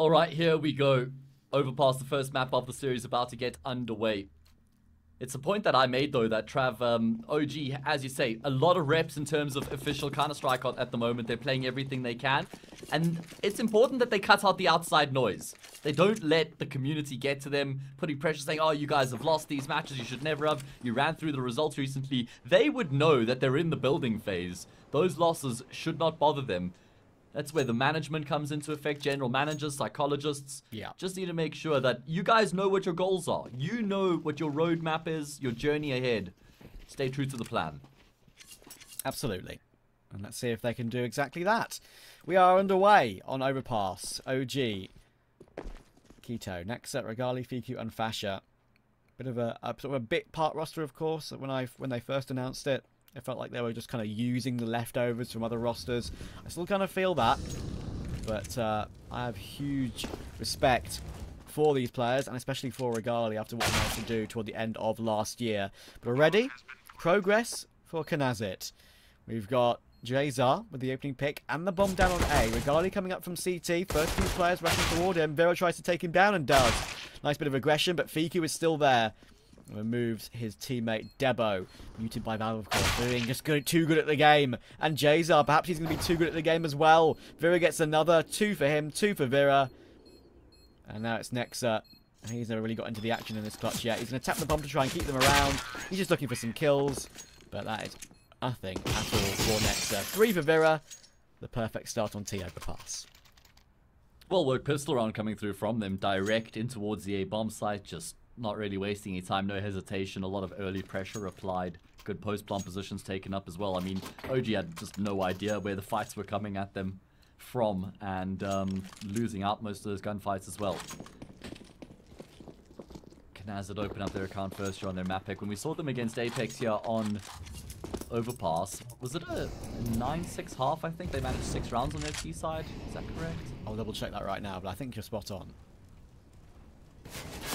All right, here we go. Overpass the first map of the series about to get underway. It's a point that I made though that Trav um, OG, as you say, a lot of reps in terms of official Counter Strike at the moment. They're playing everything they can, and it's important that they cut out the outside noise. They don't let the community get to them, putting pressure, saying, "Oh, you guys have lost these matches. You should never have. You ran through the results recently." They would know that they're in the building phase. Those losses should not bother them. That's where the management comes into effect. General managers, psychologists. Yeah. Just need to make sure that you guys know what your goals are. You know what your roadmap is, your journey ahead. Stay true to the plan. Absolutely. And let's see if they can do exactly that. We are underway on Overpass. OG. k1to. Nexa, Regali, F1KU, and FASHR. Bit of a, a sort of a bit part roster, of course, when I when they first announced it. It felt like they were just kind of using the leftovers from other rosters. I still kind of feel that. But uh, I have huge respect for these players, and especially for Regali after what they managed to do toward the end of last year. But already, progress for knasigT. We've got Jazar with the opening pick and the bomb down on A. Regali coming up from CT. First few players rushing toward him. Vera tries to take him down and does. Nice bit of aggression, but F1KU is still there removes his teammate Debo. Muted by Valve, of course. Being just good, too good at the game. And Jazar, perhaps he's going to be too good at the game as well. Vera gets another. Two for him, two for Vera. And now it's Nexa. He's never really got into the action in this clutch yet. He's going to tap the bomb to try and keep them around. He's just looking for some kills. But that is nothing at all for Nexa. Three for Vera. The perfect start on T overpass. Well worked pistol round coming through from them. Direct in towards the A bomb site. Just not really wasting any time, no hesitation, a lot of early pressure applied. Good post-plant positions taken up as well. I mean, OG had just no idea where the fights were coming at them from and um, losing out most of those gunfights as well. knasigT open up their account first year on their map pick. When we saw them against Apex here on Overpass, was it a 9-6 half, I think? They managed six rounds on their T side. Is that correct? I'll double check that right now, but I think you're spot on.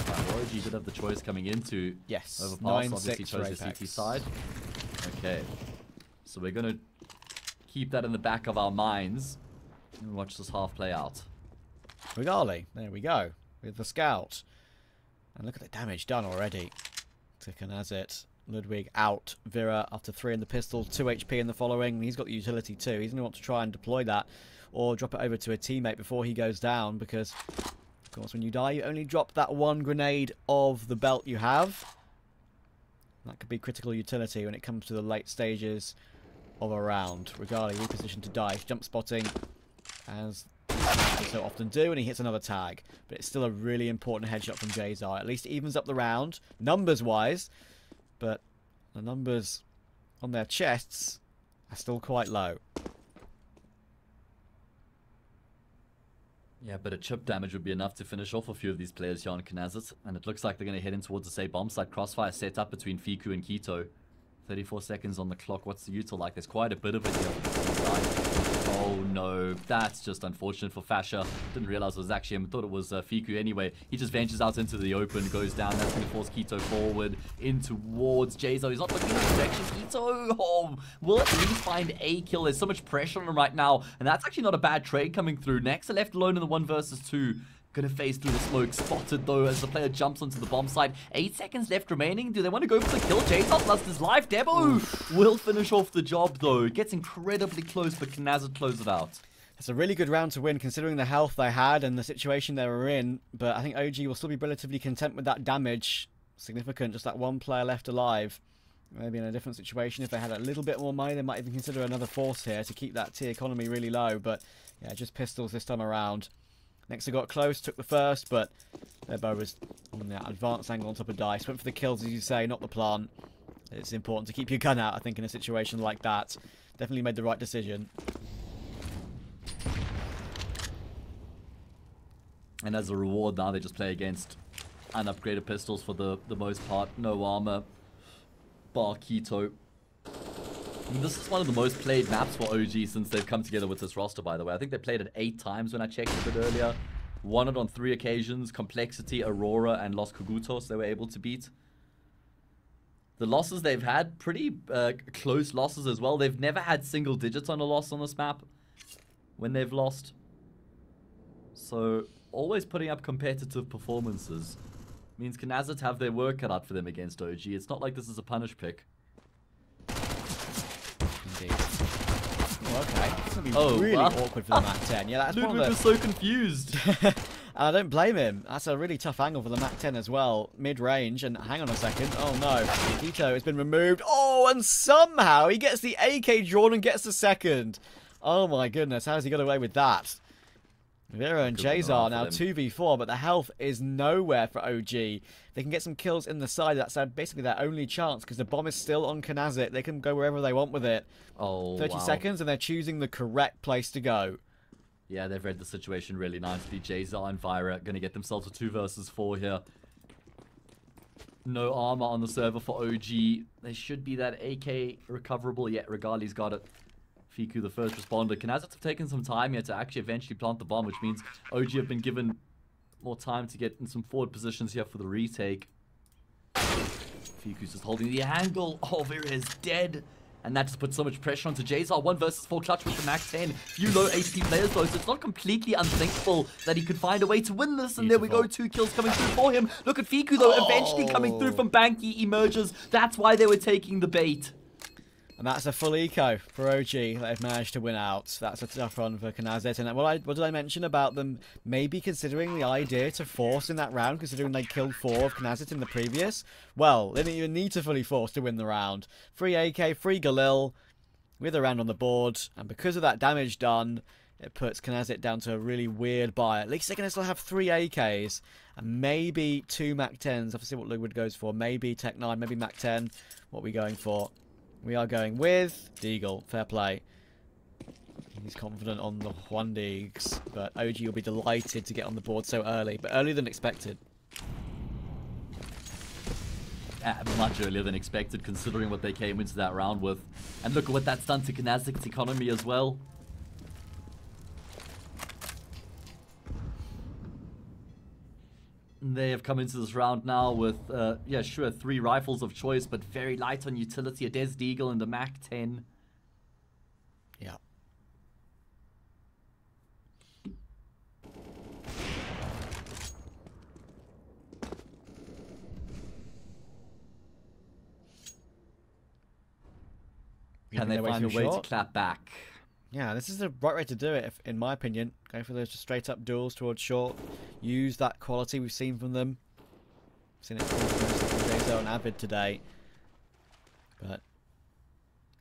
OG did have the choice coming into yes, overpass. Nine, Obviously chose the CT side. Okay, so we're gonna keep that in the back of our minds and watch this half play out. Regali, there we go with the scout, and look at the damage done already. to it. Ludwig out. Vera after three in the pistol, two HP in the following. He's got the utility too. He's going to want to try and deploy that or drop it over to a teammate before he goes down because course, when you die, you only drop that one grenade of the belt you have. That could be critical utility when it comes to the late stages of a round. Regali repositioned to die. Jump spotting, as so often do, and he hits another tag. But it's still a really important headshot from Jazar. At least it evens up the round, numbers-wise. But the numbers on their chests are still quite low. Yeah, but a chip damage would be enough to finish off a few of these players here on Knazit. And it looks like they're going to head in towards the same bomb site. Crossfire set up between F1KU and k1to. 34 seconds on the clock. What's the util like? There's quite a bit of it here. Oh no, that's just unfortunate for FASHR. Didn't realize it was actually him. Thought it was uh, F1KU anyway. He just ventures out into the open, goes down. That's going to force k1to forward in towards Jazo. He's not looking in the direction. Keto oh, will at least find a kill. There's so much pressure on him right now. And that's actually not a bad trade coming through. Next, left alone in the one versus two. Gonna phase through the smoke. Spotted though as the player jumps onto the bomb site. Eight seconds left remaining. Do they want to go for the kill? Jason lost his life. Debo will finish off the job though. Gets incredibly close, but Knazit close it out. It's a really good round to win considering the health they had and the situation they were in. But I think OG will still be relatively content with that damage. Significant, just that one player left alive. Maybe in a different situation, if they had a little bit more money, they might even consider another force here to keep that T economy really low. But yeah, just pistols this time around. Next, I got close, took the first, but their bow was on the advanced angle on top of dice. Went for the kills, as you say, not the plant. It's important to keep your gun out, I think, in a situation like that. Definitely made the right decision. And as a reward now, they just play against unupgraded pistols for the, the most part. No armor. Bar. This is one of the most played maps for OG since they've come together with this roster, by the way. I think they played it eight times when I checked a bit earlier. Won it on three occasions. Complexity, Aurora, and Los Kogutos they were able to beat. The losses they've had, pretty uh, close losses as well. They've never had single digits on a loss on this map when they've lost. So always putting up competitive performances. Means knasigT have their work cut out for them against OG. It's not like this is a punish pick. Indeed. Oh, okay. It's going to be Oh, really wow. awkward for the Mac 10. Yeah, that's Ludwig of was so confused. and I don't blame him. That's a really tough angle for the Mac 10 as well. Mid-range. And hang on a second. Oh, no. Tito has been removed. Oh, and somehow he gets the AK drawn and gets the second. Oh, my goodness. How's he got away with that? Vera and Jazar now 2v4, but the health is nowhere for OG. They can get some kills in the side. That's basically their only chance because the bomb is still on knasigT. They can go wherever they want with it. Oh, 30 wow. seconds, and they're choosing the correct place to go. Yeah, they've read the situation really nicely. Jayzar and Vera are going to get themselves a 2 versus 4 here. No armor on the server for OG. They should be that AK recoverable. Yet Regali's got it. F1KU, the first responder. knasigTs have taken some time here to actually eventually plant the bomb, which means OG have been given more time to get in some forward positions here for the retake. F1KU's just holding the angle. Oh, Vera is dead. And that just puts so much pressure onto Jazar. One versus four clutch with the max 10. Few low HP players though, so it's not completely unthinkable that he could find a way to win this. And there we go, two kills coming through for him. Look at F1KU though, eventually coming through Oh. from Banky emerges. That's why they were taking the bait. And that's a full eco for OG that they've managed to win out. That's a tough run for knasigT. And what, I, what did I mention about them maybe considering the idea to force in that round, considering they killed four of knasigT in the previous? Well, they didn't even need to fully force to win the round. Free AK, free Galil, with a round on the board. And because of that damage done, it puts knasigT down to a really weird buy. At least they can still have three AKs and maybe two Mac 10s. Obviously, what Ludwig goes for. Maybe Tech 9, maybe Mac 10. What are we going for? We are going with Deagle. Fair play. He's confident on the Juan Deegs, but OG will be delighted to get on the board so early, but earlier than expected. Uh, much earlier than expected, considering what they came into that round with. And look at what that's done to knasigT's economy as well. They have come into this round now with, uh, yeah, sure, three rifles of choice, but very light on utility. A Des Deagle and a Mac 10. Yeah. Can they find a way short. to clap back? Yeah, this is the right way to do it, if, in my opinion. Go for those straight up duels towards short. Use that quality we've seen from them. Seen it from Dazo and Avid today. But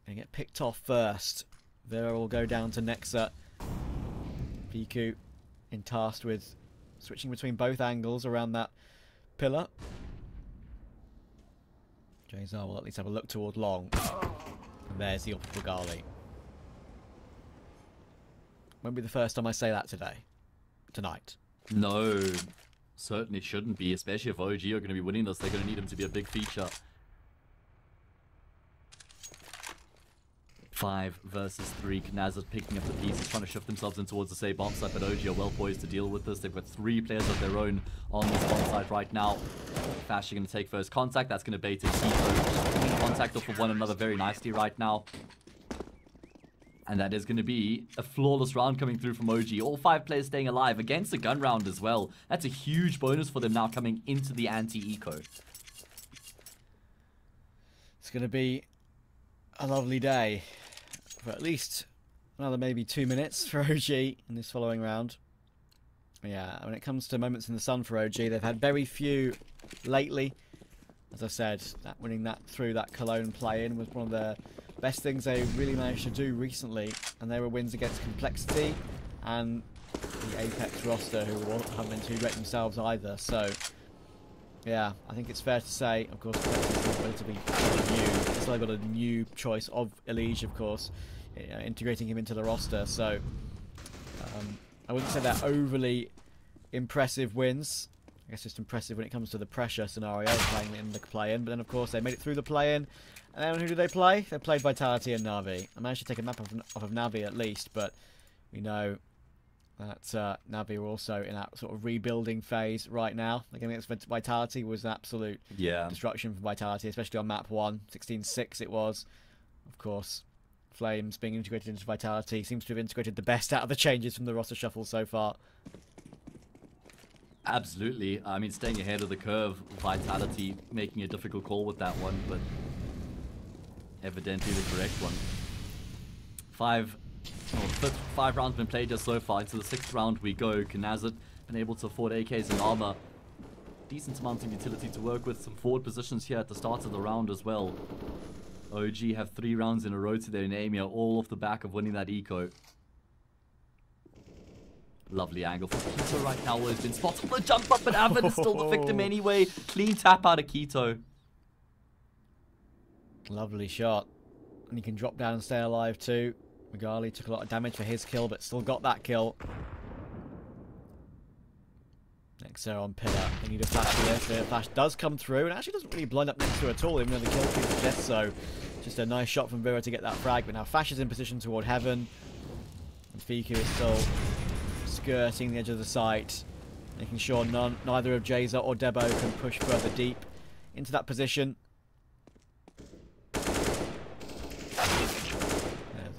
gonna get picked off first. Vera will all go down to Nexa. F1KU in tasked with switching between both angles around that pillar. Jazar will at least have a look toward long. And there's the optical Gali. Won't be the first time I say that today. Tonight. No, certainly shouldn't be, especially if OG are going to be winning this. They're going to need him to be a big feature. Five versus three. knasigT picking up the pieces, trying to shift themselves in towards the same bomb site, but OG are well poised to deal with this. They've got three players of their own on this bomb site right now. FASHR are going to take first contact. That's going to bait k1to. Contact off of one another very nicely right now. And that is going to be a flawless round coming through from OG. All five players staying alive against the gun round as well. That's a huge bonus for them now coming into the anti-eco. It's going to be a lovely day for at least another maybe two minutes for OG in this following round. Yeah, when it comes to moments in the sun for OG, they've had very few lately. As I said, that winning that through that Cologne play-in was one of the best things they really managed to do recently, and they were wins against Complexity and the Apex roster, who haven't been too great themselves either. So, yeah, I think it's fair to say, of course, Complexity is relatively new. It's like got a new choice of Elige, of course, integrating him into the roster. So, um, I wouldn't say they're overly impressive wins. I guess just impressive when it comes to the pressure scenario, playing in the play-in. But then, of course, they made it through the play-in. And then who do they play? They played Vitality and Navi. I managed to take a map off, off of Navi at least, but we know that uh, Navi are also in that sort of rebuilding phase right now. Again, against Vit- Vitality was an absolute Yeah. destruction for Vitality, especially on map 1. 16-6 it was. Of course, flameZ being integrated into Vitality seems to have integrated the best out of the changes from the roster shuffle so far. Absolutely. I mean, staying ahead of the curve, Vitality making a difficult call with that one, but evidently the correct one. Five, well, fifth, five rounds been played just so far. Into the sixth round we go. knasigT been able to afford AKs and armor. Decent amount of utility to work with. Some forward positions here at the start of the round as well. OG have three rounds in a row to their name here, all off the back of winning that eco. Lovely angle for k1to right now. Has been spotted the jump up, but Avid is still the victim anyway. Clean tap out of k1to. Lovely shot. And he can drop down and stay alive too. Regali took a lot of damage for his kill, but still got that kill. Nexa on pillar. They need a flash here. The flash does come through, and actually doesn't really blind up Nexa at all, even though the kill suggests so. Just a nice shot from Vera to get that frag, but now FASHR is in position toward heaven. And F1KU is still skirting the edge of the site, making sure none, neither of Jazer or Debo can push further deep into that position.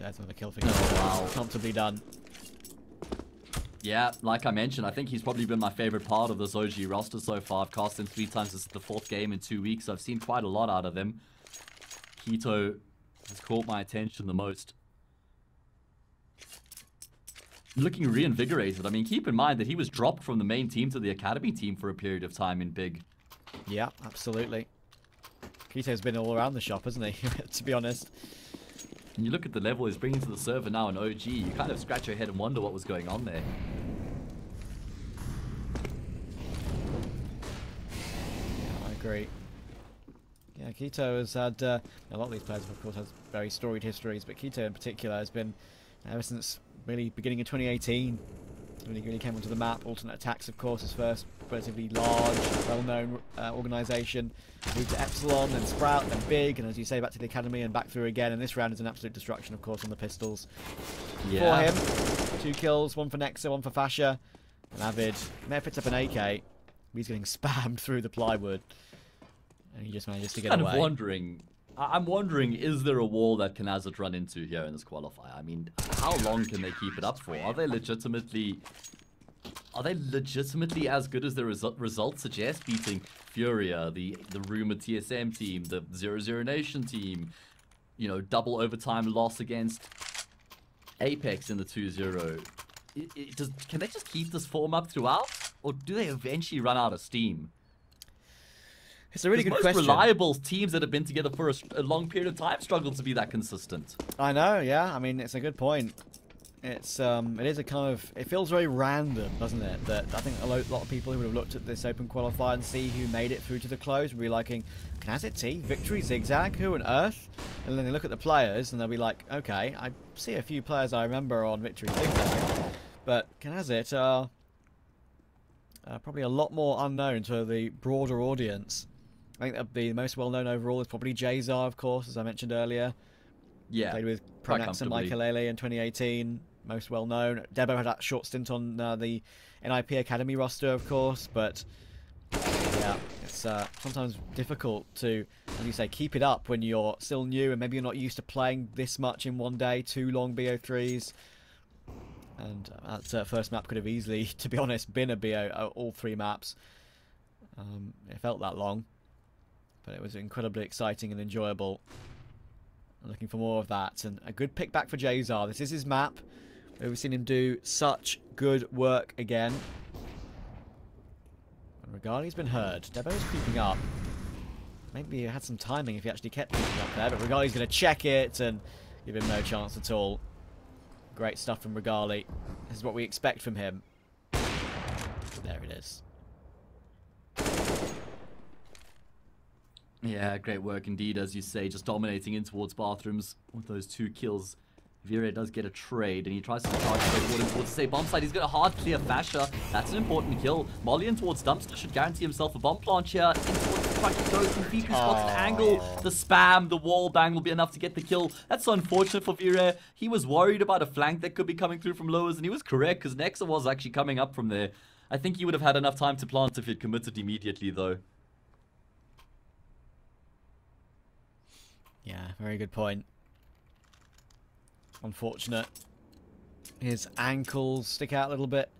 There's another kill for Oh, wow. Comfortably done. Yeah, like I mentioned, I think he's probably been my favorite part of this OG roster so far. I've cast him three times. This is the fourth game in two weeks. I've seen quite a lot out of him. k1to has caught my attention the most. Looking reinvigorated. I mean, keep in mind that he was dropped from the main team to the academy team for a period of time in Big. Yeah, absolutely. k1to's been all around the shop, hasn't he? to be honest. And you look at the level he's bringing to the server now in OG, you kind of scratch your head and wonder what was going on there. Yeah, I agree. Yeah, k1to has had uh, a lot of these players, of course, has very storied histories, but k1to in particular has been ever since really beginning of 2018 when he really came onto the map. ALTERNATE aTTaX, of course, his first relatively large, well-known uh, organisation. Moved to Epsilon, then Sprout, then Big, and as you say, back to the Academy and back through again. And this round is an absolute destruction, of course, on the pistols. Yeah. For him, two kills, one for Nexa, one for FASHR. And Avid may have picked up an AK. He's getting spammed through the plywood. And he just manages to get kind away. of wondering. I- I'm wondering, is there a wall that knasigT run into here in this qualifier? I mean, how long can they keep it up for? Are they legitimately... Are they legitimately as good as the resu results suggest? Beating Furia, the, the rumored TSM team, the 00 Nation team, you know, double overtime loss against Apex in the 2-0. It, it does, can they just keep this form up throughout? Or do they eventually run out of steam? It's a really good most question. reliable teams that have been together for a long period of time struggle to be that consistent. I know, yeah. I mean, it's a good point. It's um, it is a kind of it feels very random, doesn't it? That I think a lo- lot of people who would have looked at this open qualifier and see who made it through to the close would be liking, knasigT, Victory Zigzag, who on earth? And then they look at the players and they'll be like, okay, I see a few players I remember on Victory Zigzag, but knasigT are uh, probably a lot more unknown to the broader audience. I think the most well-known overall is probably Jazar, of course, as I mentioned earlier. Yeah. Played with Pronax and comfortably. Michael in 2018, most well known. Debo had that short stint on uh, the NIP Academy roster, of course, but yeah, it's uh, sometimes difficult to, as you say, keep it up when you're still new and maybe you're not used to playing this much in one day, two long BO3s. And uh, that uh, first map could have easily, to be honest, been a BO, uh, all three maps. Um, it felt that long, but it was incredibly exciting and enjoyable. I'm looking for more of that. And a good pick back for Jazar. This is his map. We've seen him do such good work again. And Regali's been heard. Debo's creeping up. Maybe he had some timing if he actually kept creeping up there, but Regali's going to check it and give him no chance at all. Great stuff from Regali. This is what we expect from him. There it is. Yeah, great work indeed, as you say, just dominating in towards bathrooms with those two kills. Vera does get a trade, and he tries to charge straight forward towards the say bomb side. He's got a hard clear FASHR. That's an important kill. Molly in towards Dumpster should guarantee himself a bomb plant here. In towards the he goes, and F1KU spots an angle. The spam, the wall bang will be enough to get the kill. That's so unfortunate for Vera. He was worried about a flank that could be coming through from lowers, and he was correct, because Nexa was actually coming up from there. I think he would have had enough time to plant if he'd committed immediately, though. Yeah, very good point. Unfortunate. His ankles stick out a little bit.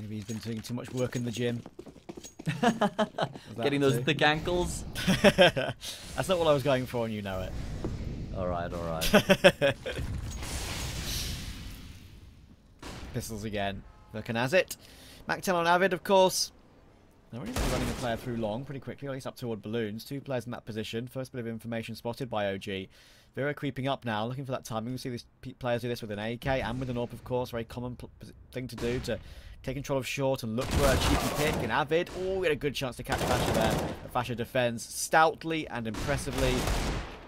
Maybe he's been doing too much work in the gym. Getting those thick ankles. That's not what I was going for, and you know it. All right, all right. Pistols again. Looking as it. Mac 10 on Avid, of course. They're already running a player through long pretty quickly, at least up toward balloons. Two players in that position. First bit of information spotted by OG. Vera creeping up now, looking for that timing. We see these players do this with an AK and with an AWP, of course. Very common thing to do to take control of short and look for a cheeky pick. And Avid, oh, we had a good chance to catch FASHR there. But FASHR defends stoutly and impressively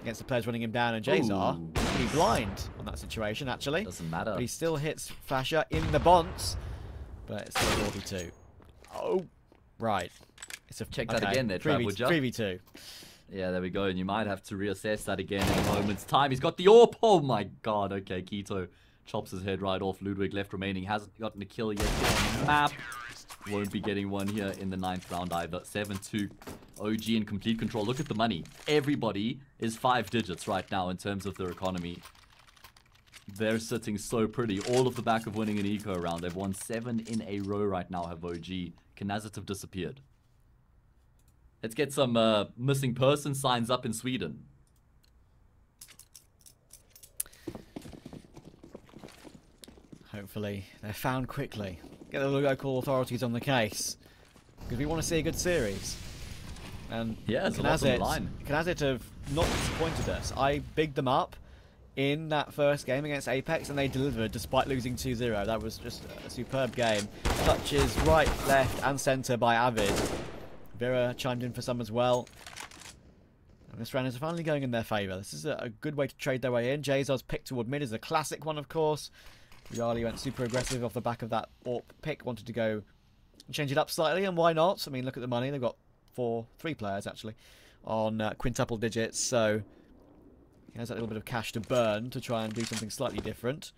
against the players running him down. And Jazar pretty blind on that situation, actually. Doesn't matter. But he still hits FASHR in the bonds. But it's still 42. Oh, right. It's a check okay. that again there, 3v, 3v2. Yeah, there we go. And you might have to reassess that again in a moment's time. He's got the AWP. Oh my god. Okay, k1to chops his head right off. Ludwig left remaining. Hasn't gotten a kill yet on the map. Won't be getting one here in the ninth round either. 7-2. OG in complete control. Look at the money. Everybody is five digits right now in terms of their economy. They're sitting so pretty. All of the back of winning an eco round. They've won seven in a row right now, have OG. knasigT have disappeared. Let's get some uh, missing person signs up in Sweden. Hopefully, they're found quickly. Get the local authorities on the case. Because we want to see a good series. And yeah, knasigT have not disappointed us. I bigged them up in that first game against Apex, and they delivered despite losing 2-0. That was just a superb game. Touches right, left, and centre by Avid. Vera chimed in for some as well. And this round is finally going in their favour. This is a, good way to trade their way in. Jazar's pick toward mid is a classic one, of course. Yali went super aggressive off the back of that AWP pick. Wanted to go change it up slightly, and why not? I mean, look at the money. They've got four, three players, actually, on uh, quintuple digits. So he has that little bit of cash to burn to try and do something slightly different.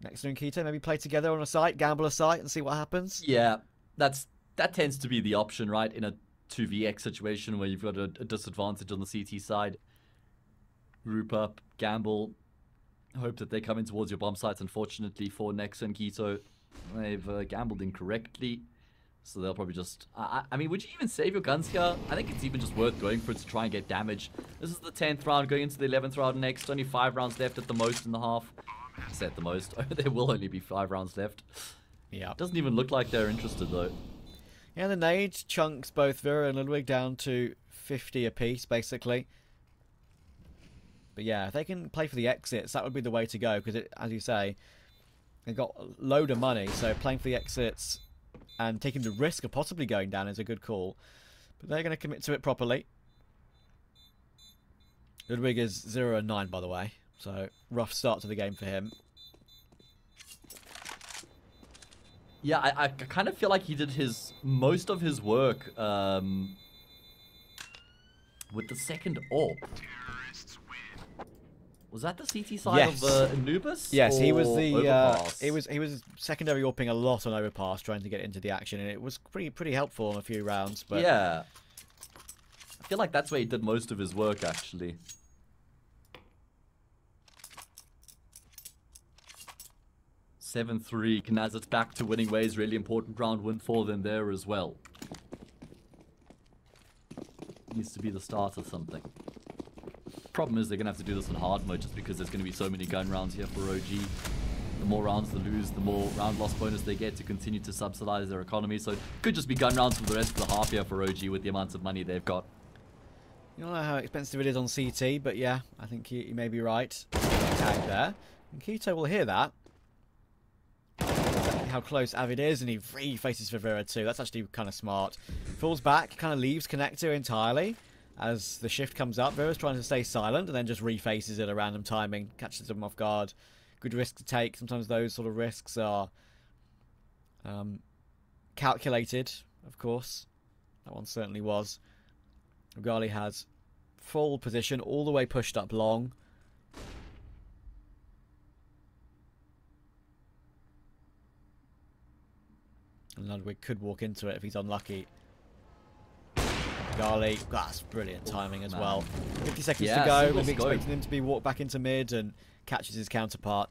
Next and k1to, maybe play together on a site, gamble a site, and see what happens. Yeah, that's that tends to be the option, right? In a 2vx situation where you've got a, a disadvantage on the CT side. Group up, gamble, hope that they come in towards your bomb sites. Unfortunately for Nex and k1to, they've uh, gambled incorrectly. So they'll probably just... I, I, mean, would you even save your guns here? I think it's even just worth going for it to try and get damage. This is the 10th round, going into the 11th round next. Only 5 rounds left at the most in the half. I said the most. there will only be 5 rounds left. Yeah. Doesn't even look like they're interested, though. Yeah, the nade chunks both Vera and Ludwig down to 50 apiece, basically. But yeah, if they can play for the exits, that would be the way to go. Because, as you say, they've got a load of money. So playing for the exits and taking the risk of possibly going down is a good call. But they're going to commit to it properly. Ludwig is 0 and 9, by the way. So, rough start to the game for him. Yeah, I, I kind of feel like he did his most of his work um, with the second AWP. Was that the CT side yes. of uh, Anubis? Yes, he was the. Uh, he was he was secondary AWPing a lot on overpass, trying to get into the action, and it was pretty pretty helpful in a few rounds. But yeah, I feel like that's where he did most of his work actually. Seven three. knasigT back to winning ways. Really important round win for them there as well. Needs to be the start of something. Problem is they're going to have to do this in hard mode just because there's going to be so many gun rounds here for OG. The more rounds they lose, the more round loss bonus they get to continue to subsidize their economy. So it could just be gun rounds for the rest of the half here for OG with the amounts of money they've got. You don't know how expensive it is on CT, but yeah, I think you, you may be right. Tag there. And k1to will hear that. Exactly how close Avid is, and he refaces Vera too. That's actually kind of smart. Falls back, kind of leaves Connector entirely as the shift comes up. Vera's trying to stay silent and then just refaces it at a random timing, catches them off guard. Good risk to take. Sometimes those sort of risks are um, calculated, of course. That one certainly was. Regali has full position, all the way pushed up long. And Ludwig could walk into it if he's unlucky. Gali, that's brilliant timing as Man. well. 50 seconds yeah, to go. We'll be expecting him to be walked back into mid and catches his counterpart.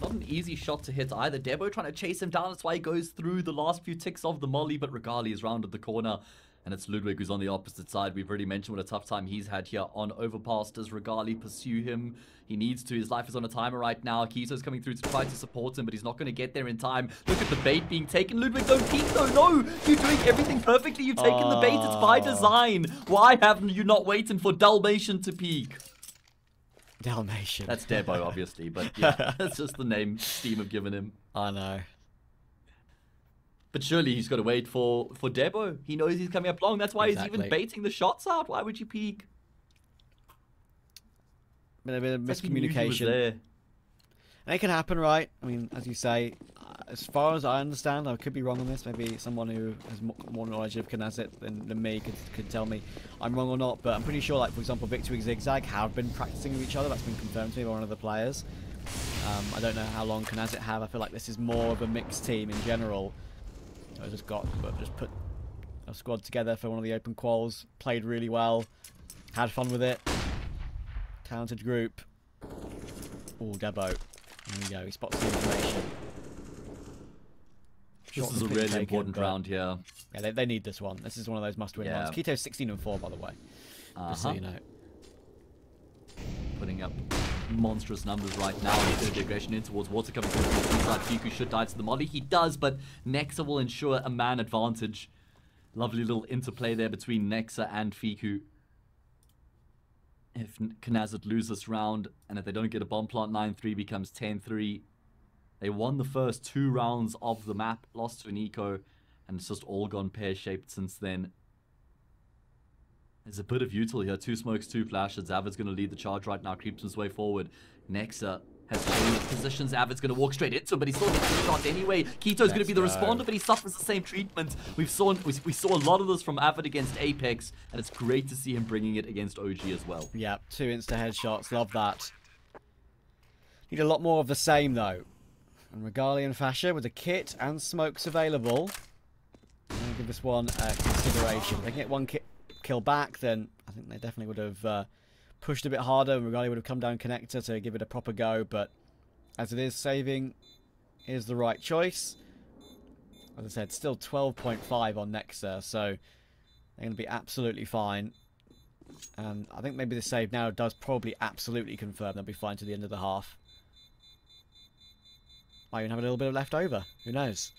Not an easy shot to hit either. Debo trying to chase him down. That's why he goes through the last few ticks of the molly. But Regali is rounded the corner. And it's Ludwig who's on the opposite side. We've already mentioned what a tough time he's had here on Overpass. Does Regali pursue him? He needs to. His life is on a timer right now. k1to's coming through to try to support him, but he's not going to get there in time. Look at the bait being taken. Ludwig, don't peek though. No, you're doing everything perfectly. You've taken oh. the bait. It's by ah. design. Why haven't you not waiting for Dalmatian to peek? Dalmatian. That's Debo, obviously, but yeah, that's just the name Steam have given him. I know. But surely he's got to wait for for Debo. He knows he's coming up long. That's why exactly. he's even baiting the shots out. Why would you peek? Been a bit of miscommunication. And it can happen, right? I mean, as you say, as far as I understand, I could be wrong on this. Maybe someone who has more knowledge of knasigT than, than me could, could tell me I'm wrong or not. But I'm pretty sure, like for example, Victory and Zigzag have been practicing with each other. That's been confirmed to me by one of the players. Um, I don't know how long knasigT have. I feel like this is more of a mixed team in general. I just got, but just put a squad together for one of the open quals. Played really well. Had fun with it. Talented group. Oh, Debo. There we go. He spots the information. This is a really taken, important round here. Yeah, they, they need this one. This is one of those must-win yeah. ones. k1to's 16 and 4, by the way. Uh -huh. Just so uh-huh. you know. Putting up monstrous numbers right now. Bit of aggression in towards water coming from the inside. F1KU should die to the molly. He does, but Nexa will ensure a man advantage. Lovely little interplay there between Nexa and F1KU. If knasigT lose this round, and if they don't get a bomb plant, 9-3 becomes 10-3. They won the first two rounds of the map, lost to an eco, and it's just all gone pear-shaped since then. There's a bit of util here. Two smokes, two flashes. Avid's going to lead the charge right now. Creeps his way forward. Nexa has changed positions. Avid's going to walk straight into him, but he still gets the shot anyway. k1to's going to be the responder, but he suffers the same treatment. We've saw, we, we saw a lot of this from Avid against Apex, and it's great to see him bringing it against OG as well. Yeah, two insta headshots. Love that. Need a lot more of the same, though. And Regali and FASHR with the kit and smokes available. I'm going to give this one a consideration. They can get one kit kill back, then I think they definitely would have uh, pushed a bit harder and would have come down connector to give it a proper go. But as it is, saving is the right choice. As I said, still 12.5 on Nexa, so they're going to be absolutely fine. And I think maybe the save now does probably absolutely confirm they'll be fine to the end of the half. Might even have a little bit of left over. Who knows?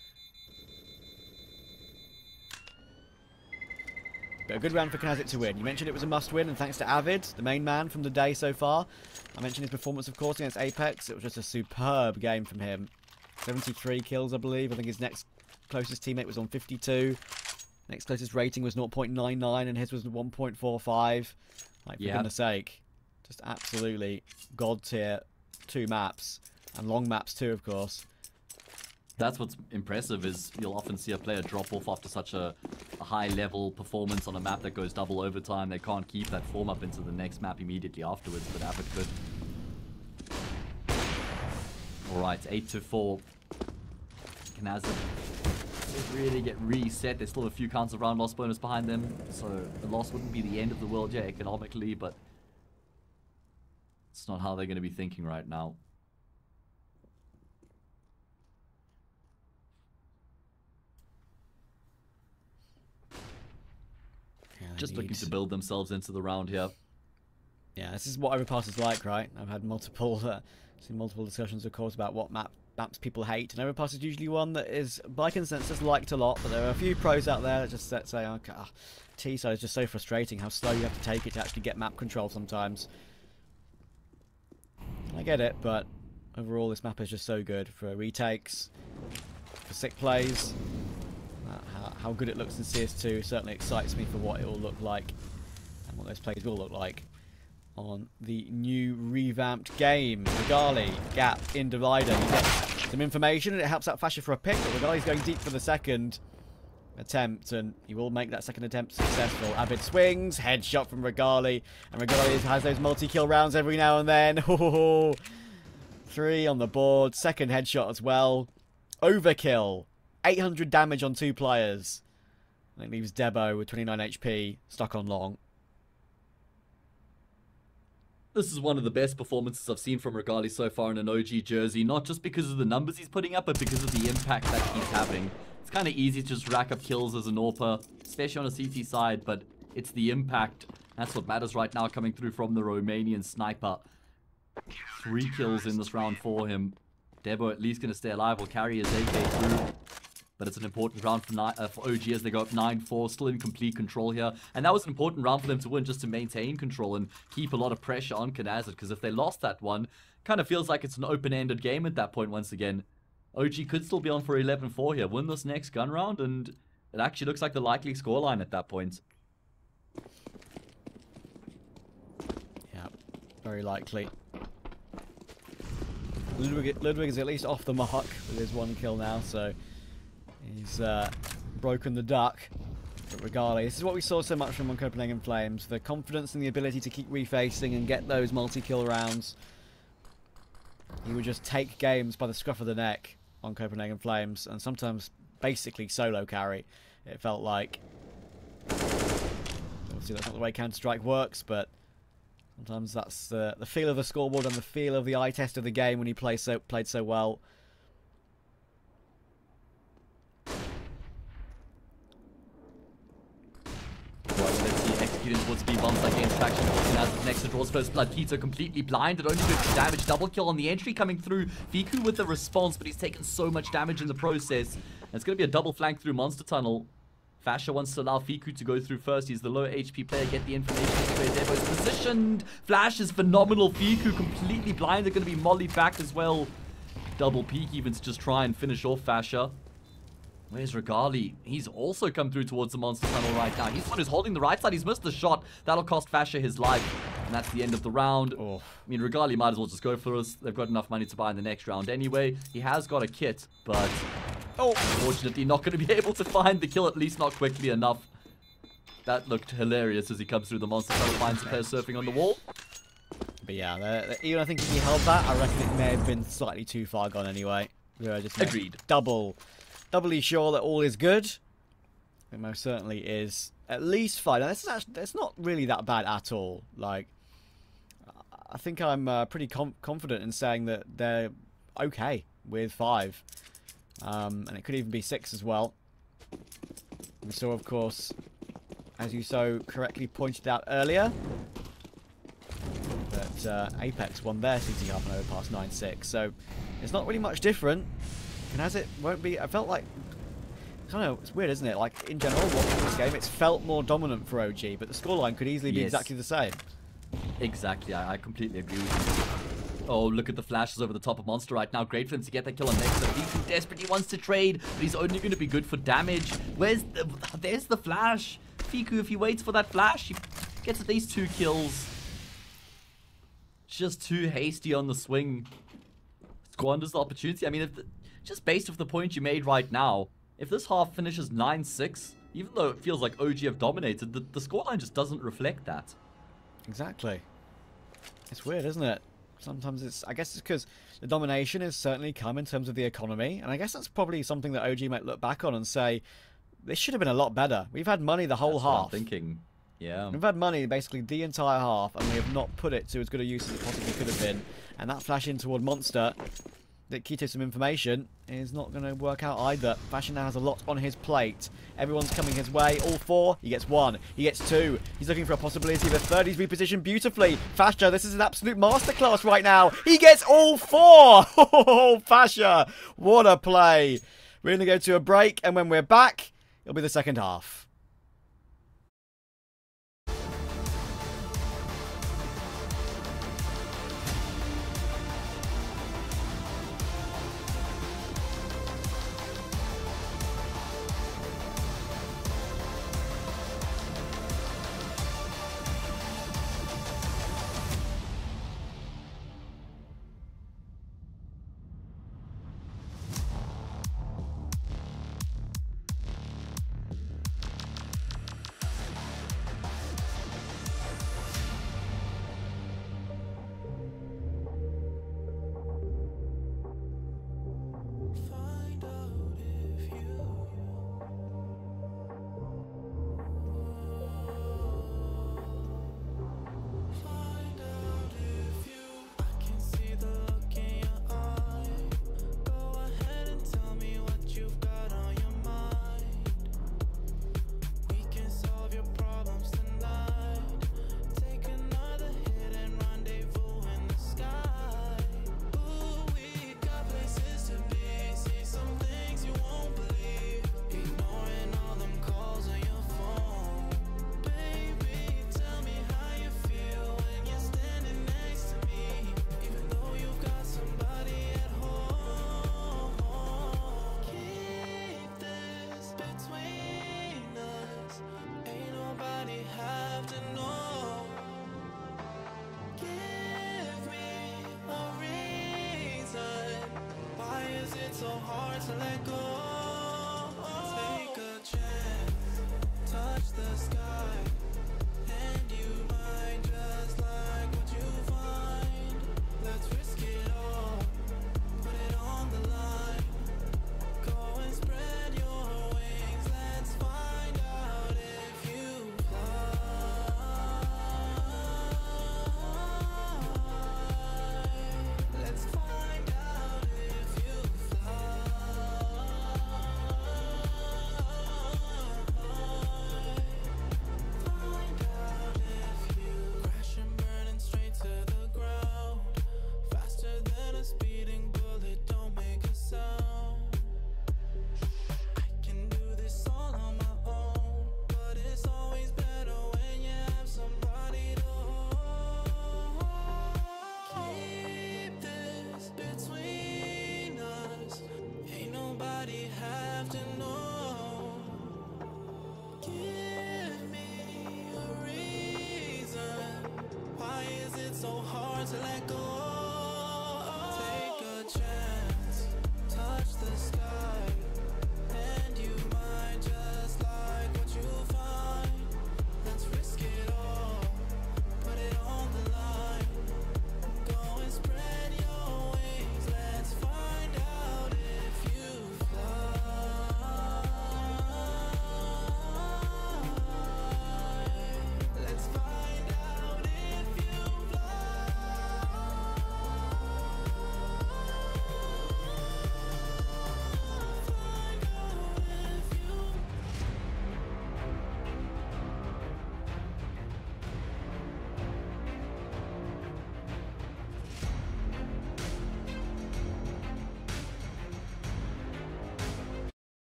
But a good round for knasigT to win. You mentioned it was a must-win, and thanks to Avid, the main man from the day so far. I mentioned his performance, of course, against Apex. It was just a superb game from him. 73 kills, I believe. I think his next closest teammate was on 52. Next closest rating was 0.99, and his was 1.45. Like, for yeah. goodness sake. Just absolutely god tier two maps. And long maps too, of course that's what's impressive is you'll often see a player drop off after such a, a, high level performance on a map that goes double overtime. They can't keep that form up into the next map immediately afterwards, but Avid could. Alright, 8 to 4. knasigT really get reset. There's still a few counts of round loss bonus behind them, so the loss wouldn't be the end of the world, yeah, economically, but it's not how they're going to be thinking right now. Just looking to build themselves into the round here. Yeah, this is what Overpass is like, right? I've had multiple, uh, seen multiple discussions, of course, about what map maps people hate, and Overpass is usually one that is, by consensus, liked a lot. But there are a few pros out there that just say, "Okay, oh, T-side is just so frustrating. How slow you have to take it to actually get map control sometimes." I get it, but overall, this map is just so good for retakes, for sick plays how, how good it looks in CS2 certainly excites me for what it will look like and what those plays will look like on the new revamped game. Regali, gap in divider. You get some information and it helps out FASHR for a pick, but Regali's going deep for the second attempt and he will make that second attempt successful. Avid swings, headshot from Regali, and Regali has those multi-kill rounds every now and then. Three on the board, second headshot as well. Overkill 800 damage on two players. That leaves Debo with 29 HP stuck on long. this is one of the best performances I've seen from Regali so far in an OG jersey, not just because of the numbers he's putting up, but because of the impact that he's having. It's kind of easy to just rack up kills as an AWPer, especially on a CT side, but it's the impact. That's what matters right now coming through from the Romanian sniper. Three kills in this round for him. Debo at least going to stay alive, will carry his AK through. But it's an important round for, uh, for OG as they go up 9-4, still in complete control here. And that was an important round for them to win just to maintain control and keep a lot of pressure on knasigT. Because if they lost that one, kind of feels like it's an open-ended game at that point once again. OG could still be on for 11-4 here. Win this next gun round and it actually looks like the likely scoreline at that point. Yeah, very likely. Ludwig, Ludwig is at least off the mark with his one kill now, so He's uh, broken the duck. But regardless, this is what we saw so much from on Copenhagen Flames. The confidence and the ability to keep refacing and get those multi-kill rounds. He would just take games by the scruff of the neck on Copenhagen Flames. And sometimes basically solo carry, it felt like. Obviously that's not the way Counter-Strike works, but sometimes that's the, the feel of the scoreboard and the feel of the eye test of the game when he plays so, played so well. Executing towards speed bombs that gains traction. As next to draws first blood. Pizza completely blinded, only good damage. Double kill on the entry coming through. F1KU with the response, but he's taken so much damage in the process. And it's going to be a double flank through Monster Tunnel. FASHR wants to allow F1KU to go through first. He's the low HP player. Get the information where Debo's positioned. Flash is phenomenal. F1KU completely blind. They're Going to be molly back as well. Double peek even to just try and finish off FASHR. Where's Regali? He's also come through towards the monster tunnel right now. He's the one who's holding the right side. He's missed the shot. That'll cost FASHR his life. And that's the end of the round. Oh. I mean, Regali might as well just go for us. They've got enough money to buy in the next round anyway. He has got a kit, but oh, unfortunately not going to be able to find the kill, at least not quickly enough. That looked hilarious as he comes through the monster tunnel, finds a player surfing on the wall. But yeah, even I think if he held that, I reckon it may have been slightly too far gone anyway. just Agreed. Double doubly sure that all is good. It most certainly is at least fine. It's, actually, it's not really that bad at all. Like, I think I'm uh, pretty confident in saying that they're okay with five. Um, and it could even be six as well. We saw, of course, as you so correctly pointed out earlier, that uh, Apex won their CT half an hour past 9-6. So it's not really much different. And as it won't be, I felt like, I don't know, it's weird, isn't it? Like, in general, watching this game, it's felt more dominant for OG, but the scoreline could easily be yes. exactly the same. Exactly, I, I completely agree with you. Oh, look at the flashes over the top of Monster right now. Great for him to get that kill on next. He's too desperate. He wants to trade, but he's only going to be good for damage. Where's the... There's the flash. F1KU, if he waits for that flash, he gets at least two kills. Just too hasty on the swing. Squanders the opportunity. I mean, if the, just based off the point you made right now, if this half finishes 9-6, even though it feels like OG have dominated, the, the scoreline just doesn't reflect that. Exactly. It's weird, isn't it? Sometimes it's, I guess it's because the domination has certainly come in terms of the economy, and I guess that's probably something that OG might look back on and say, this should have been a lot better. We've had money the whole that's half. thinking. Yeah. We've had money basically the entire half, and we have not put it to as good a use as it possibly could have been. And that flash in toward Monster that k1to some information is not going to work out either. FASHR now has a lot on his plate. Everyone's coming his way. All four. He gets one. He gets two. He's looking for a possibility of a third. He's repositioned beautifully. FASHR, this is an absolute masterclass right now. He gets all four. Oh. What a play. We're going to go to a break, and when we're back, it'll be the second half.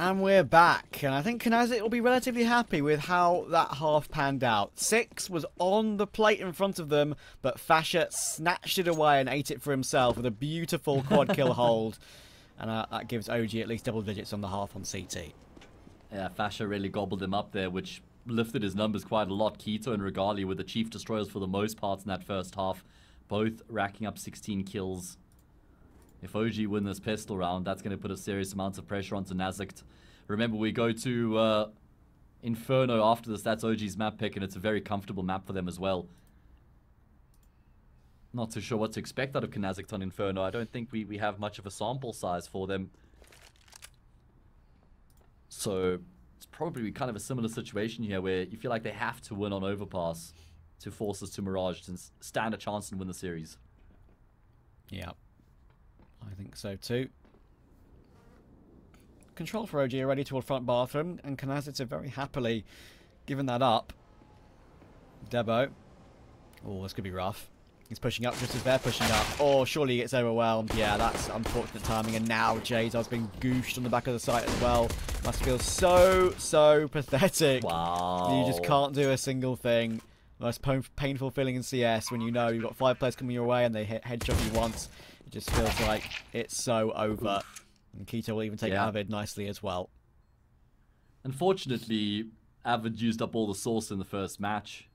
And we're back, and I think knasigT will be relatively happy with how that half panned out. Six was on the plate in front of them, but FASHR snatched it away and ate it for himself with a beautiful quad kill hold. And uh, that gives OG at least double digits on the half on CT. Yeah, Fasher really gobbled him up there, which lifted his numbers quite a lot. k1to and Regali were the chief destroyers for the most part in that first half, both racking up 16 kills. If OG win this pistol round, that's going to put a serious amount of pressure onto knasigT. Remember, we go to uh, Inferno after this. That's OG's map pick, and it's a very comfortable map for them as well. Not too sure what to expect out of knasigT on Inferno. I don't think we, we have much of a sample size for them. So it's probably kind of a similar situation here where you feel like they have to win on overpass to force us to Mirage to stand a chance and win the series. Yeah, I think so too. Control for OG are ready toward front bathroom, and knasigT are very happily given that up. Debo. Oh, this could be rough. He's pushing up just as they're pushing up. Oh, surely he gets overwhelmed. Yeah, that's unfortunate timing. And now Jazar's been gooshed on the back of the site as well. Must feel so, so pathetic. Wow. You just can't do a single thing. Most painful feeling in CS when you know you've got five players coming your way and they hit headshot you once. It just feels like it's so over. And k1to will even take yeah. Avid nicely as well. Unfortunately, Avid used up all the sauce in the first match.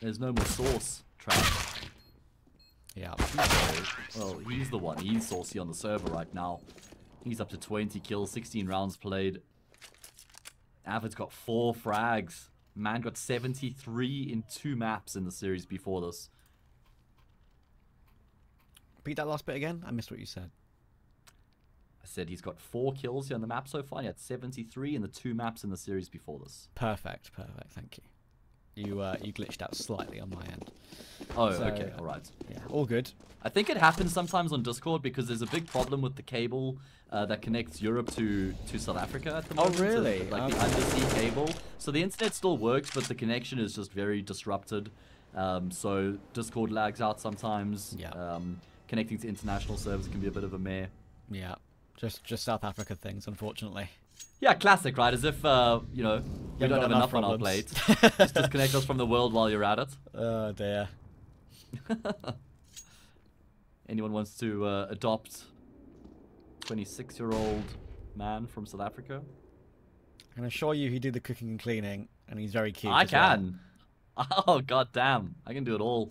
There's no more sauce, Trav. Yeah. Well, he's the one. He's saucy on the server right now. He's up to 20 kills, 16 rounds played. Avid's got four frags. Man got 73 in two maps in the series before this. Repeat that last bit again. I missed what you said. I said he's got four kills here on the map so far. He had 73 in the two maps in the series before this. Perfect, perfect. Thank you. You uh, you glitched out slightly on my end. Oh, so, okay, all right. Yeah, all good. I think it happens sometimes on Discord because there's a big problem with the cable uh, that connects Europe to to South Africa at the oh, moment. Oh, really? like okay. the undersea cable. So the internet still works, but the connection is just very disrupted. Um, so Discord lags out sometimes. Yeah. Um, connecting to international servers can be a bit of a mare. Yeah. Just just South Africa things, unfortunately. Yeah, classic, right? As if, uh, you know, we don't have enough, enough on our plate. Just disconnect us from the world while you're at it. Oh, dear. Anyone wants to uh, adopt 26-year-old man from South Africa? I can assure you he did the cooking and cleaning, and he's very cute I can. Well. Oh, god damn. I can do it all.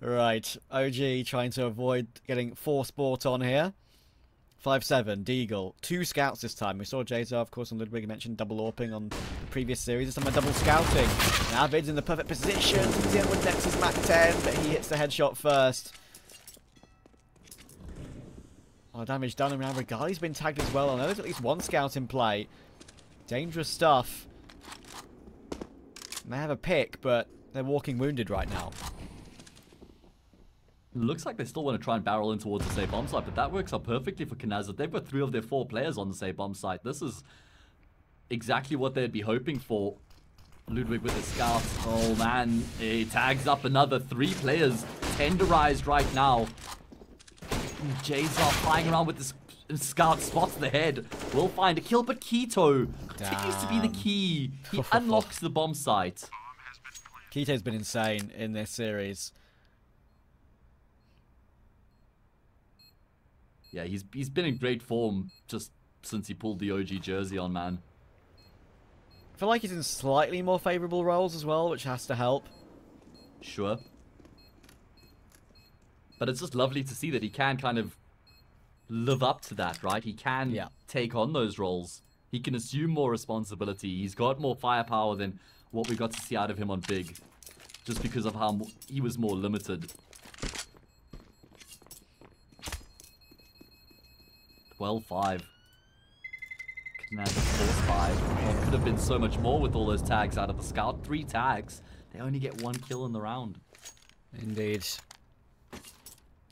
Right. OG trying to avoid getting four sport on here. 5-7, Deagle. Two scouts this time. We saw Jazar, of course, on Ludwig. mentioned double AWPing on the previous series. This time a double scouting. Now Vid's in the perfect position. He's in with Nexa's Mac 10, but he hits the headshot first. A lot of damage done and around Regali's been tagged as well. I know there's at least one scout in play. Dangerous stuff. They have a pick, but they're walking wounded right now. Looks like they still want to try and barrel in towards the safe bomb site, but that works out perfectly for knasigT. They've got three of their four players on the safe bomb site. This is exactly what they'd be hoping for. Ludwig with his scouts. Oh man, he tags up another three players. Tenderized right now. Jays are flying around with this scout spots the head. Will find a kill, but k1to continues to be the key. He unlocks the bomb site. k1to's been insane in this series. Yeah, he's he's been in great form just since he pulled the OG jersey on, man. I feel like he's in slightly more favourable roles as well, which has to help. Sure. But it's just lovely to see that he can kind of live up to that, right? He can yeah. take on those roles. He can assume more responsibility. He's got more firepower than what we got to see out of him on BIG. Just because of how he was more limited 12-5. Could 5 could have been so much more with all those tags out of the scout. Three tags. They only get one kill in the round. Indeed.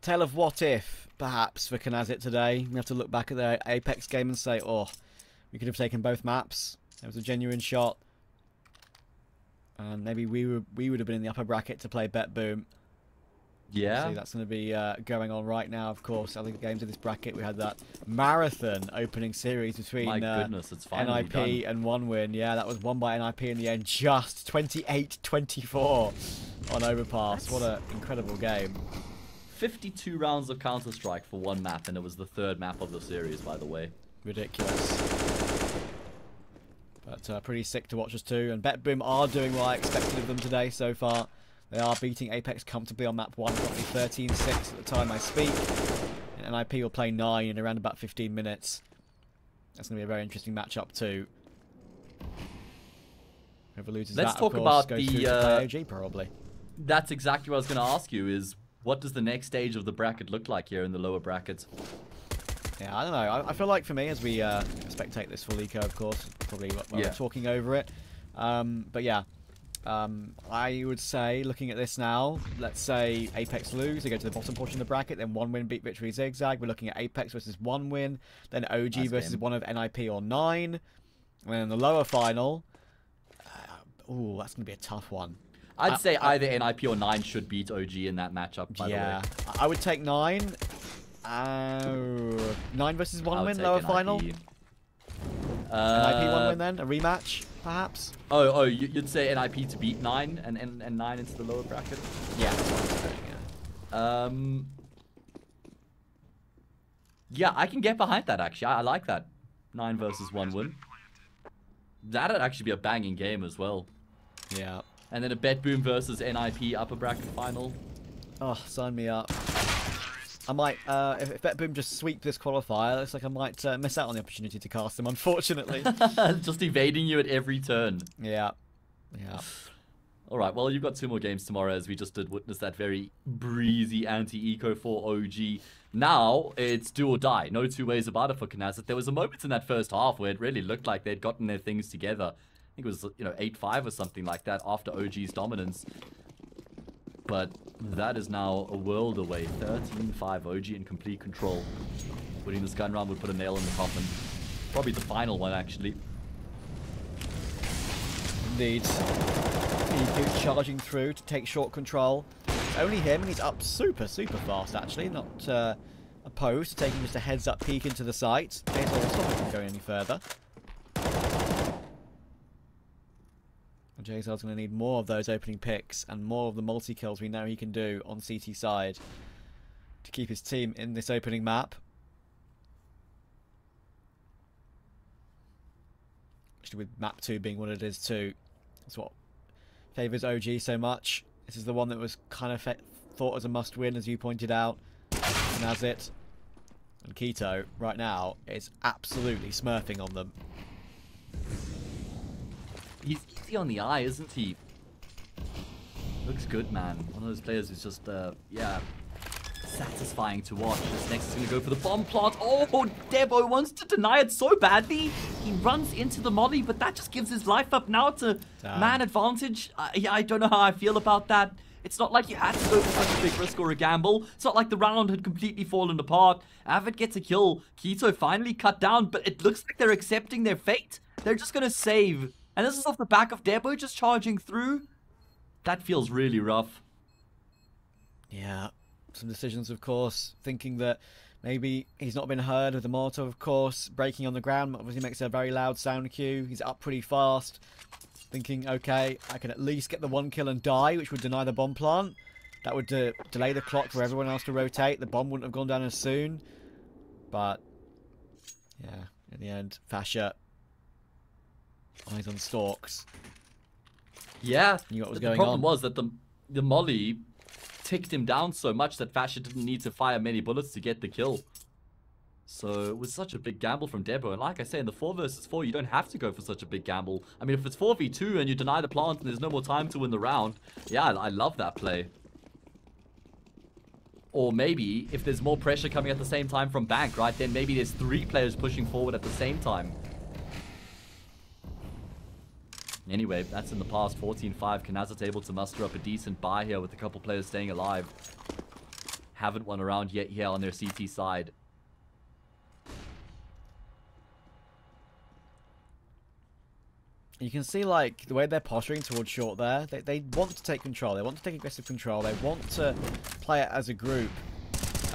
Tale of what if, perhaps, for knasigT today. We have to look back at their Apex game and say, oh, we could have taken both maps. It was a genuine shot. And maybe we, were, we would have been in the upper bracket to play BetBoom. Yeah. See, that's going to be uh, going on right now, of course. I Other games in this bracket, we had that marathon opening series between My uh, goodness, it's finally NIP done. and one win. Yeah, that was won by NIP in the end, just 28-24 on Overpass. What an incredible game. 52 rounds of Counter Strike for one map, and it was the third map of the series, by the way. Ridiculous. But uh, pretty sick to watch us too. And BetBoom are doing what I expected of them today so far. They are beating Apex comfortably on map 1, roughly 13-6 at the time I speak. And NIP will play 9 in around about 15 minutes. That's going to be a very interesting matchup too. Whoever loses Let's that, talk course, about goes the, uh, OG probably. That's exactly what I was going to ask you, is what does the next stage of the bracket look like here in the lower brackets? Yeah, I don't know. I, I feel like for me, as we uh, spectate this full eco, of course, probably while Yeah. we're talking over it. Um, but yeah, um, I would say, looking at this now, let's say Apex lose, they go to the bottom portion of the bracket, then one win beat Victory Zigzag. We're looking at Apex versus one win, then OG Nice versus game. one of NIP or nine. And then the lower final, uh, ooh, that's going to be a tough one. I'd I- say I- either NIP or 9 should beat OG in that matchup, yeah, the way. I I would take nine. Uh, nine versus one win, lower NIP. final. NIP one Uh, win then, a rematch, perhaps. Oh, oh, you- you'd say NIP to beat 9 and, and, and 9 into the lower bracket? Yeah, that's what I'm saying, yeah. Um, yeah, I can get behind that, actually. I, I like that. 9 versus 1 win. That'd actually be a banging game as well. Yeah. And then a BetBoom versus NIP upper bracket final. Oh, sign me up. I might, uh, if, if BetBoom just sweep this qualifier, looks like I might uh, miss out on the opportunity to cast them, unfortunately. Just evading you at every turn. yeah. Yeah. All right, well, you've got two more games tomorrow as we just did witness that very breezy anti-eco for OG. Now, it's do or die. No two ways about it for knasigT. There was a moment in that first half where it really looked like they'd gotten their things together. I think it was, you know, 8-5 or something like that after OG's dominance. But that is now a world away. 13-5 OG in complete control. Winning this gun round would put a nail in the coffin. Probably the final one, actually. Indeed. F1KU charging through to take short control. It's only him, and he's up super, super fast, actually. Not uh, opposed to taking just a heads-up peek into the site. May as well stop going any further. JZL's going to need more of those opening picks and more of the multi-kills we know he can do on CT side to keep his team in this opening map. Especially with map 2 being what it is too. That's what favours OG so much. This is the one that was kind of thought as a must-win, as you pointed out. And as it and k1to right now is absolutely smurfing on them. He's easy on the eye, isn't he? Looks good, man. One of those players who's just, uh, yeah, satisfying to watch. This next is going to go for the bomb plot. Oh, Debo wants to deny it so badly. He runs into the molly, but that just gives his life up now to Damn. man advantage. Uh, yeah, I don't know how I feel about that. It's not like you had to go for such a big risk or a gamble. It's not like the round had completely fallen apart. Avid gets a kill. k1to finally cut down, but it looks like they're accepting their fate. They're just going to save. And this is off the back of Debo just charging through. That feels really rough. Yeah, some decisions, of course. Thinking that maybe he's not been heard with the mortar, of course. Breaking on the ground obviously makes a very loud sound cue. He's up pretty fast. Thinking, okay, I can at least get the one kill and die, which would deny the bomb plant. That would uh, delay the clock for everyone else to rotate. The bomb wouldn't have gone down as soon. But, yeah, in the end, FASHR, eyes on stalks. Yeah. Knew what was the problem on. was that the the molly ticked him down so much that FASHR didn't need to fire many bullets to get the kill. So it was such a big gamble from Debo. And like I say, in the 4 versus 4, you don't have to go for such a big gamble. I mean, if it's 4v2 and you deny the plant and there's no more time to win the round, yeah, I, I love that play. Or maybe, if there's more pressure coming at the same time from Bank, right, then maybe there's three players pushing forward at the same time. Anyway, that's in the past. 14-5. knasigT able to muster up a decent buy here with a couple players staying alive. Haven't won around yet here on their CT side. You can see, like, the way they're posturing towards short there. They, they want to take control. They want to take aggressive control. They want to play it as a group.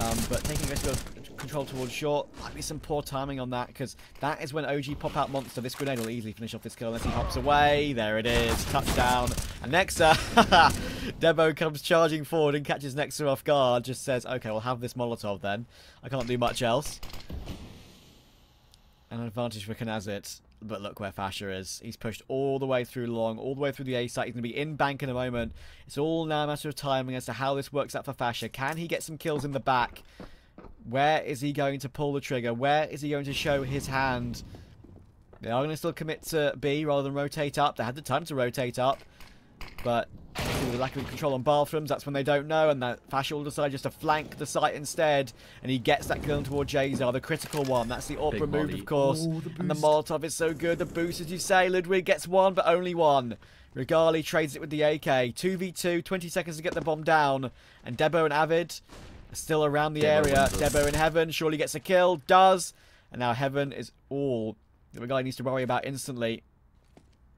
Um, but taking aggressive control towards short might be some poor timing on that because that is when OG pop out monster. This grenade will easily finish off this kill unless he hops away. There it is. Touchdown. And Nexa, Debo comes charging forward and catches Nexa off guard. Just says, okay, we'll have this Molotov then. I can't do much else. An advantage for knasigT. But look where FASHR is. He's pushed all the way through long, all the way through the A site. He's going to be in bank in a moment. It's all now a matter of timing as to how this works out for FASHR. Can he get some kills in the back? Where is he going to pull the trigger? Where is he going to show his hand? They are going to still commit to B rather than rotate up. They had the time to rotate up. But with the lack of control on bathrooms, that's when they don't know, and that FASHR will decide just to flank the site instead, and he gets that kill toward Jazar, the critical one. That's the awkward move, of course. Ooh, the and the boost. Molotov is so good. The boost, as you say, Ludwig gets one, but only one. Regali trades it with the AK. 2v2, 20 seconds to get the bomb down, and Debo and Avid are still around the Debo area. Debo in heaven surely gets a kill, does, and now heaven is all that Regali needs to worry about instantly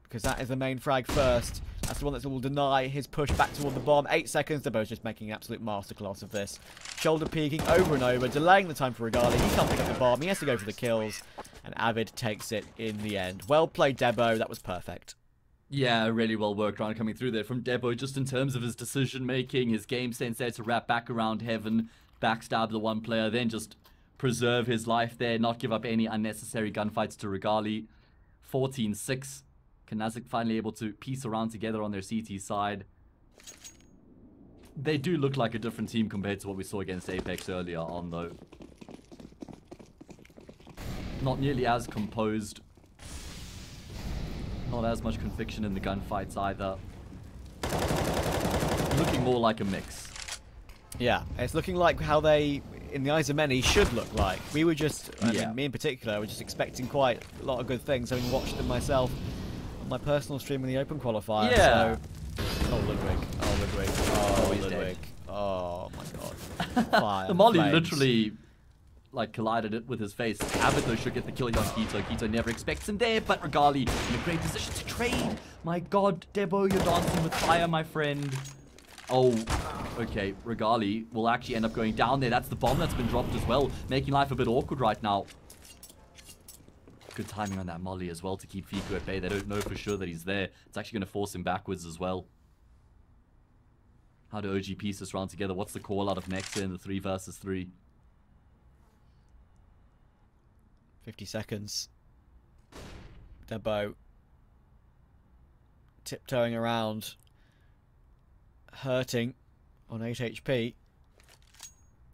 because that is the main frag first. That's the one that will deny his push back toward the bomb. Eight seconds. Debo's just making an absolute masterclass of this. Shoulder peeking over and over, delaying the time for Regali. He can't pick up the bomb. He has to go for the kills. And Avid takes it in the end. Well played, Debo. That was perfect. Yeah, really well worked round coming through there from Debo, just in terms of his decision making, his game sense there to wrap back around Heaven, backstab the one player, then just preserve his life there, not give up any unnecessary gunfights to Regali. 14 6. knasigT finally able to piece around together on their CT side. They do look like a different team compared to what we saw against Apex earlier on, though. Not nearly as composed. Not as much conviction in the gunfights either. Looking more like a mix. Yeah, it's looking like how they, in the eyes of many, should look like. We were just, I Yeah. mean, me in particular, were just expecting quite a lot of good things, having watched them myself on my personal stream in the Open qualifier. Yeah. So... Oh, Ludwig. Oh, Ludwig. Oh, oh dead. Ludwig. Oh, my God. Fire. the Molly flames. literally like collided it with his face. Abbott though should get the killing on k1to. k1to never expects him there, but Regali in a great position to trade. My god, Debo, you're dancing with fire, my friend. Oh, okay. Regali will actually end up going down there. That's the bomb that's been dropped as well, making life a bit awkward right now. Good timing on that Molly as well to keep F1KU at bay. They don't know for sure that he's there. It's actually going to force him backwards as well. How do OG piece this round together? What's the call out of Nexa in the 3 versus 3? 50 seconds. Debo tiptoeing around, hurting on 8 HP.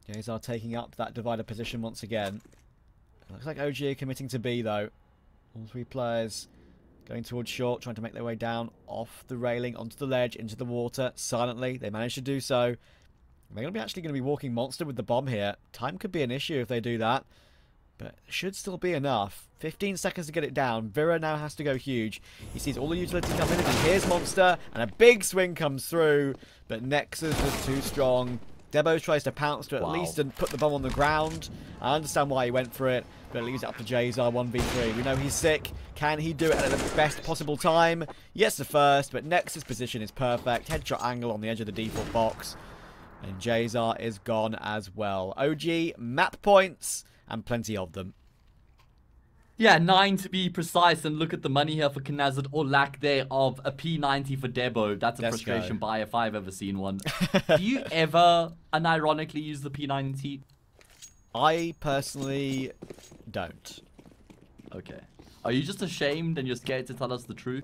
Yazar taking up that divider position once again. Looks like OG are committing to B though. All three players going towards short, trying to make their way down off the railing onto the ledge into the water silently. They managed to do so. They're going to be actually going to be walking monster with the bomb here. Time could be an issue if they do that but should still be enough. 15 seconds to get it down. Vera now has to go huge. He sees all the utility come in, and he hears Monster, and a big swing comes through, but Nexus was too strong. Debo tries to pounce to at Wow. least and put the bomb on the ground. I understand why he went for it, but it leaves it up to Jazar 1v3. We know he's sick. Can he do it at the best possible time? Yes, the first, but Nexa's position is perfect. Headshot angle on the edge of the default box. And Jazar is gone as well. OG, map points, and plenty of them. Yeah, 9 to be precise, and look at the money here for knasigT, or lack there of A P90 for Debo. That's a Let's frustration go. buy if I've ever seen one. Do you ever, unironically, use the P90? I personally don't. Okay. Are you just ashamed and you're scared to tell us the truth?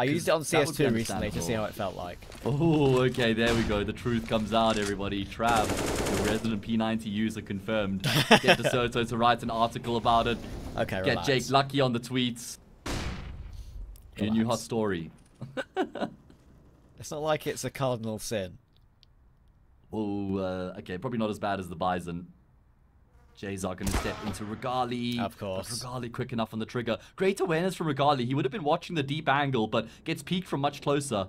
I used it on that would be CS2 recently to see how it felt like. Oh, okay, there we go. The truth comes out, everybody. Trav, the resident P90 user confirmed. Get Dexerto to write an article about it. Okay, Get relax. Jake Lucky on the tweets. Your new hot story. It's not like it's a cardinal sin. Oh, uh, okay, probably not as bad as the Bison. Jay's are going to step into Regali. Of course. Regali quick enough on the trigger. Great awareness from Regali. He would have been watching the deep angle, but gets peeked from much closer.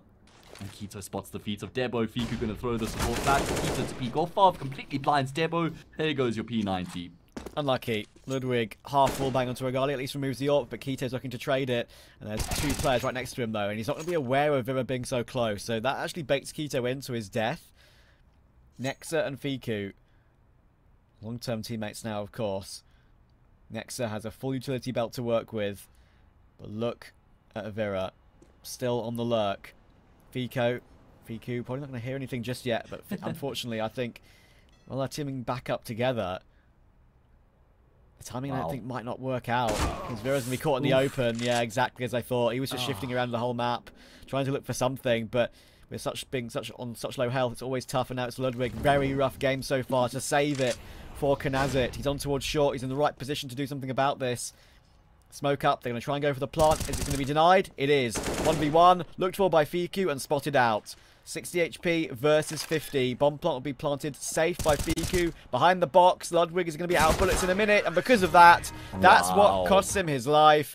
And k1to spots the feet of Debo. F1KU going to throw the support back. Keto to peek off of. Completely blinds Debo. There goes your P90. Unlucky. Ludwig half full bang onto Regali, at least removes the AWP, but k1to's looking to trade it. And there's two players right next to him, though, and he's not going to be aware of Vera being so close. So that actually bakes k1to into his death. Nexa and F1KU. Long-term teammates now, of course. Nexa has a full utility belt to work with. But look at Avira. Still on the lurk. F1KU. F1KU probably not going to hear anything just yet, but unfortunately, I think, while they're teaming back up together. The timing, I Wow. don't think, might not work out. Because Vera's going to be caught in the open. Yeah, exactly as I thought. He was just Ah. shifting around the whole map, trying to look for something, but with such being such on such low health, it's always tough. And now it's Ludwig. Very rough game so far to save it for knasigT. He's on towards short. He's in the right position to do something about this. Smoke up. They're going to try and go for the plant. Is it going to be denied? It is. 1v1. Looked for by F1KU and spotted out. 60 HP versus 50. Bomb plant will be planted safe by F1KU. Behind the box, Ludwig is going to be out of bullets in a minute. And because of that, that's Wow. what costs him his life.